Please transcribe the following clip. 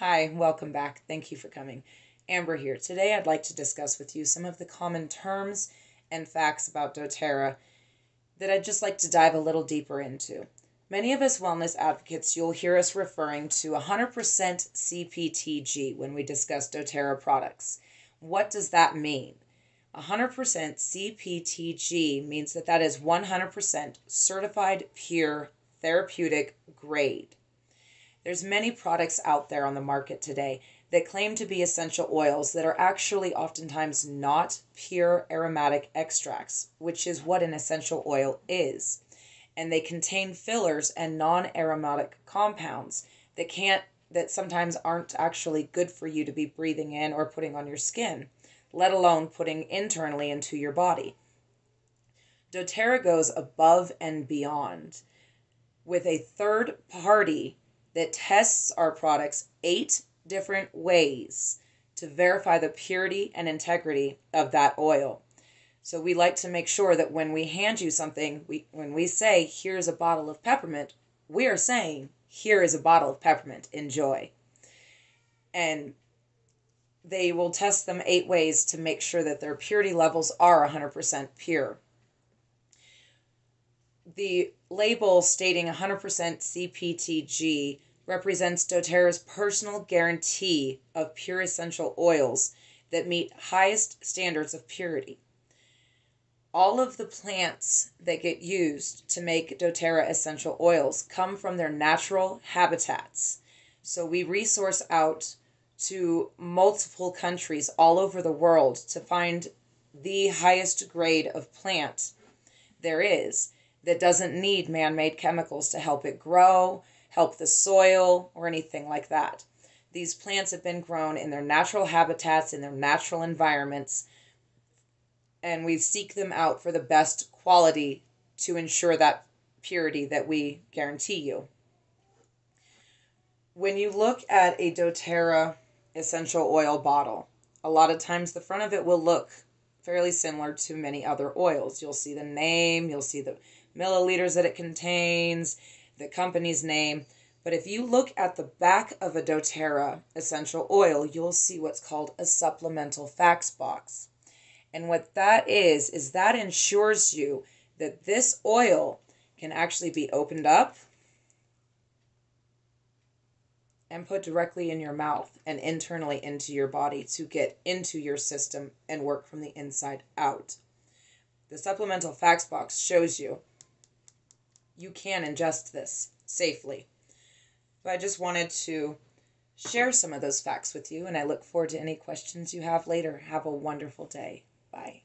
Hi, welcome back. Thank you for coming. Amber here. Today I'd like to discuss with you some of the common terms and facts about doTERRA that I'd just like to dive a little deeper into. Many of us wellness advocates, you'll hear us referring to 100% CPTG when we discuss doTERRA products. What does that mean? 100% CPTG means that that is 100% certified pure therapeutic grade. There's many products out there on the market today that claim to be essential oils that are actually oftentimes not pure aromatic extracts, which is what an essential oil is and they contain fillers and non-aromatic compounds that can't that sometimes aren't actually good for you to be breathing in or putting on your skin, let alone putting internally into your body. doTERRA goes above and beyond with a third party that tests our products eight different ways to verify the purity and integrity of that oil. So we like to make sure that when we hand you something, we when we say here's a bottle of peppermint, we are saying here is a bottle of peppermint. Enjoy. And they will test them eight ways to make sure that their purity levels are 100% pure. The label stating 100% CPTG represents doTERRA's personal guarantee of pure essential oils that meet highest standards of purity all of the plants that get used to make doTERRA essential oils come from their natural habitats. So we resource out to multiple countries all over the world to find the highest grade of plant there is that doesn't need man made chemicals to help it grow, help the soil, or anything like that. These plants have been grown in their natural habitats, in their natural environments, and we seek them out for the best quality to ensure that purity that we guarantee you. When you look at a doTERRA essential oil bottle, a lot of times the front of it will look fairly similar to many other oils. You'll see the name, you'll see the milliliters that it contains, the company's name. But if you look at the back of a doTERRA essential oil, you'll see what's called a supplemental facts box. And what that is, is that ensures you that this oil can actually be opened up and put directly in your mouth and internally into your body to get into your system and work from the inside out. The supplemental facts box shows you you can ingest this safely. So I just wanted to share some of those facts with you, and I look forward to any questions you have later. Have a wonderful day. Bye.